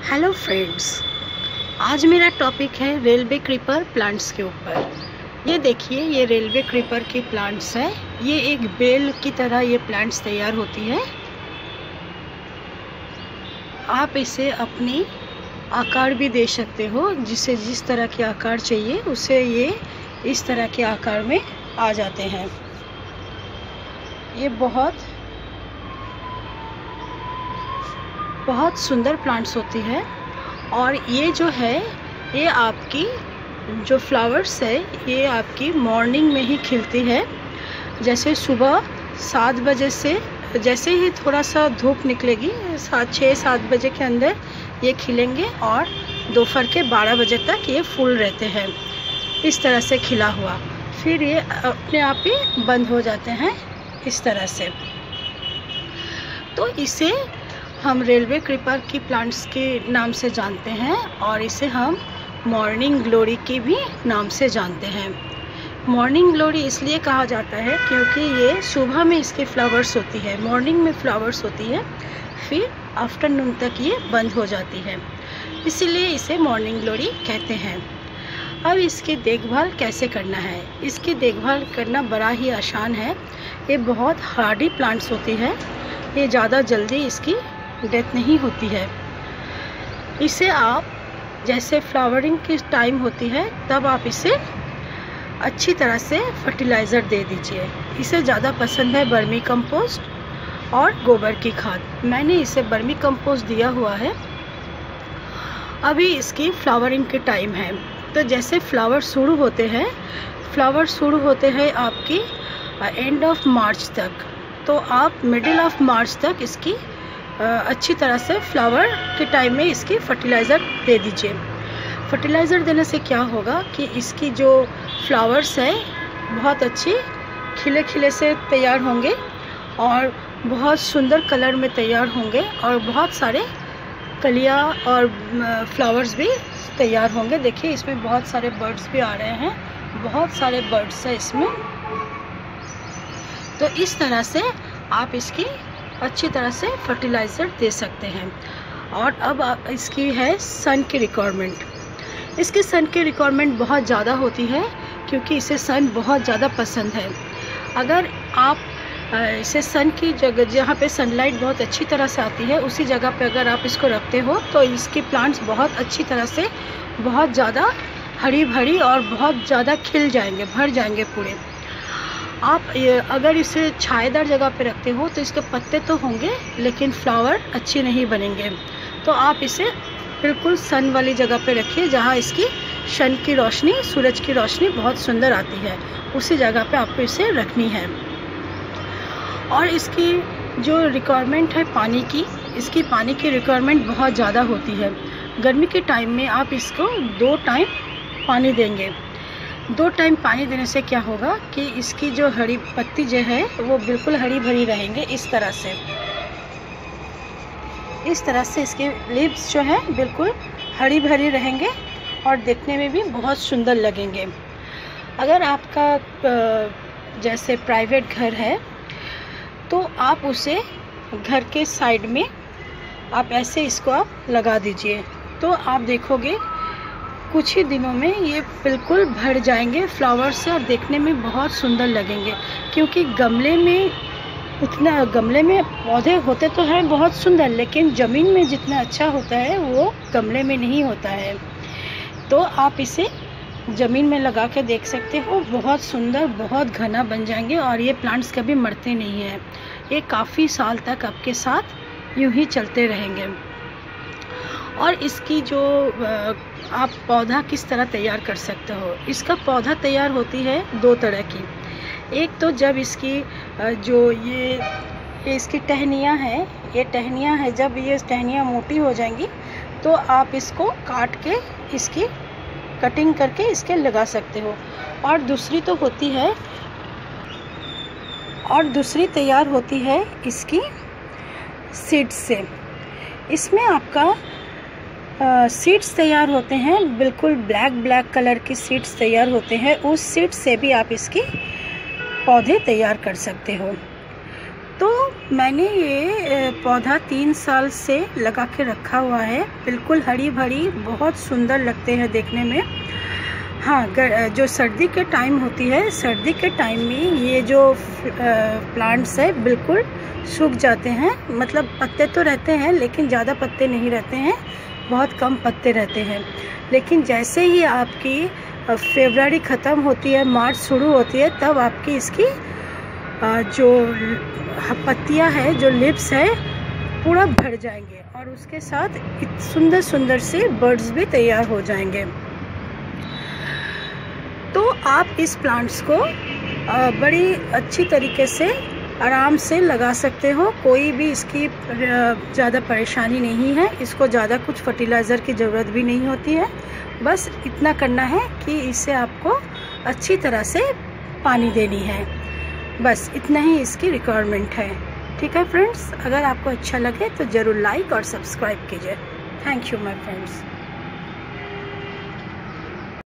Hello friends आज मेरा topic है रेलवे क्रीपर प्लांट्स के ऊपर। ये देखिए, ये रेलवे क्रीपर की प्लांट्स है। ये एक बेल की तरह ये प्लांट्स तैयार होती है। आप इसे अपनी आकार भी दे सकते हो, जिसे जिस तरह के आकार चाहिए, उसे ये इस तरह के आकार में आ जाते हैं। ये बहुत बहुत सुंदर प्लांट्स होती है और ये जो है, ये आपकी जो फ्लावर्स है, ये आपकी मॉर्निंग में ही खिलती है। जैसे सुबह सात बजे से, जैसे ही थोड़ा सा धूप निकलेगी, सात छः सात बजे के अंदर ये खिलेंगे और दोपहर के बारह बजे तक ये फूल रहते हैं। इस तरह से खिला हुआ। फिर ये अपने आप ही बंद हो जाते हैं इस तरह से। तो इसे हम रेलवे क्रीपर की प्लांट्स के नाम से जानते हैं और इसे हम मॉर्निंग ग्लोरी के भी नाम से जानते हैं। मॉर्निंग ग्लोरी इसलिए कहा जाता है क्योंकि ये सुबह में इसके फ्लावर्स होती है, मॉर्निंग में फ्लावर्स होती है, फिर आफ्टरनून तक ये बंद हो जाती है। इसीलिए इसे मॉर्निंग ग्लोरी कहते हैं। अब इसकी देखभाल कैसे करना है? इसकी देखभाल करना बड़ा ही आसान है। ये बहुत हार्डी प्लांट्स होती है। ये ज़्यादा जल्दी इसकी डेथ नहीं होती है। इसे आप, जैसे फ्लावरिंग की टाइम होती है, तब आप इसे अच्छी तरह से फर्टिलाइज़र दे दीजिए। इसे ज़्यादा पसंद है बर्मी कंपोस्ट और गोबर की खाद। मैंने इसे बर्मी कंपोस्ट दिया हुआ है। अभी इसकी फ्लावरिंग के टाइम है। तो जैसे फ्लावर शुरू होते हैं, फ्लावर शुरू होते हैं आपकी एंड ऑफ़ मार्च तक। तो आप मिडिल ऑफ़ मार्च तक इसकी अच्छी तरह से फ्लावर के टाइम में इसकी फर्टिलाइज़र दे दीजिए। फर्टिलाइज़र देने से क्या होगा कि इसकी जो फ्लावर्स है, बहुत अच्छी खिले खिले से तैयार होंगे और बहुत सुंदर कलर में तैयार होंगे और बहुत सारे कलियाँ और फ्लावर्स भी तैयार होंगे। देखिए, इसमें बहुत सारे बर्ड्स भी आ रहे हैं, बहुत सारे बर्ड्स हैं इसमें। तो इस तरह से आप इसकी अच्छी तरह से फर्टिलाइज़र दे सकते हैं। और अब इसकी है सन की रिक्वायरमेंट इसकी सन की रिक्वायरमेंट बहुत ज़्यादा होती है क्योंकि इसे सन बहुत ज़्यादा पसंद है। अगर आप इसे सन की जगह, जहाँ पे सनलाइट बहुत अच्छी तरह से आती है, उसी जगह पे अगर आप इसको रखते हो तो इसके प्लांट्स बहुत अच्छी तरह से बहुत ज़्यादा हरी भरी और बहुत ज़्यादा खिल जाएँगे, भर जाएँगे पूरे। आप अगर इसे छाएदार जगह पे रखते हो तो इसके पत्ते तो होंगे, लेकिन फ्लावर अच्छे नहीं बनेंगे। तो आप इसे बिल्कुल सन वाली जगह पे रखिए, जहाँ इसकी सन की रोशनी, सूरज की रोशनी बहुत सुंदर आती है। उसी जगह पे आपको इसे रखनी है। और इसकी जो रिक्वायरमेंट है पानी की, इसकी पानी की रिक्वायरमेंट बहुत ज़्यादा होती है। गर्मी के टाइम में आप इसको दो टाइम पानी देंगे। दो टाइम पानी देने से क्या होगा कि इसकी जो हरी पत्ती जो है, वो बिल्कुल हरी भरी रहेंगे इस तरह से। इस तरह से इसके लिप्स जो हैं, बिल्कुल हरी भरी रहेंगे और देखने में भी बहुत सुंदर लगेंगे। अगर आपका जैसे प्राइवेट घर है तो आप उसे घर के साइड में आप ऐसे इसको आप लगा दीजिए। तो आप देखोगे कुछ ही दिनों में ये बिल्कुल भर जाएँगे। फ्लावर्स से और देखने में बहुत सुंदर लगेंगे, क्योंकि गमले में उतना गमले में पौधे होते तो हैं बहुत सुंदर, लेकिन ज़मीन में जितना अच्छा होता है, वो गमले में नहीं होता है। तो आप इसे ज़मीन में लगा के देख सकते हो, बहुत सुंदर, बहुत घना बन जाएँगे और ये प्लांट्स कभी मरते नहीं हैं। ये काफ़ी साल तक आपके साथ यूँ ही चलते रहेंगे। और इसकी जो आप पौधा किस तरह तैयार कर सकते हो? इसका पौधा तैयार होती है दो तरह की। एक तो जब इसकी जो ये इसकी टहनियाँ हैं, ये टहनियाँ हैं, जब ये टहनियाँ मोटी हो जाएँगी तो आप इसको काट के इसकी कटिंग करके इसके लगा सकते हो। और दूसरी तो होती है, और दूसरी तैयार होती है इसकी सीड्स से। इसमें आपका सीड्स तैयार होते हैं, बिल्कुल ब्लैक ब्लैक कलर की सीड्स तैयार होते हैं, उस सीड्स से भी आप इसकी पौधे तैयार कर सकते हो। तो मैंने ये पौधा तीन साल से लगा के रखा हुआ है, बिल्कुल हरी भरी बहुत सुंदर लगते हैं देखने में। हाँ जो सर्दी के टाइम होती है, सर्दी के टाइम में ये जो प्लांट्स है, बिल्कुल सूख जाते हैं मतलब पत्ते तो रहते हैं, लेकिन ज़्यादा पत्ते नहीं रहते हैं। बहुत कम पत्ते रहते हैं। लेकिन जैसे ही आपकी फेबररी ख़त्म होती है, मार्च शुरू होती है, तब आपकी इसकी जो पत्तियाँ हैं, जो लिप्स है, पूरा भर जाएँगे और उसके साथ सुंदर सुंदर से बर्ड्स भी तैयार हो जाएँगे। तो आप इस प्लांट्स को बड़ी अच्छी तरीके से आराम से लगा सकते हो। कोई भी इसकी ज़्यादा परेशानी नहीं है। इसको ज़्यादा कुछ फर्टिलाइज़र की ज़रूरत भी नहीं होती है। बस इतना करना है कि इसे आपको अच्छी तरह से पानी देनी है। बस इतना ही इसकी रिक्वायरमेंट है। ठीक है फ्रेंड्स अगर आपको अच्छा लगे तो ज़रूर लाइक और सब्सक्राइब कीजिए। Thank you my friends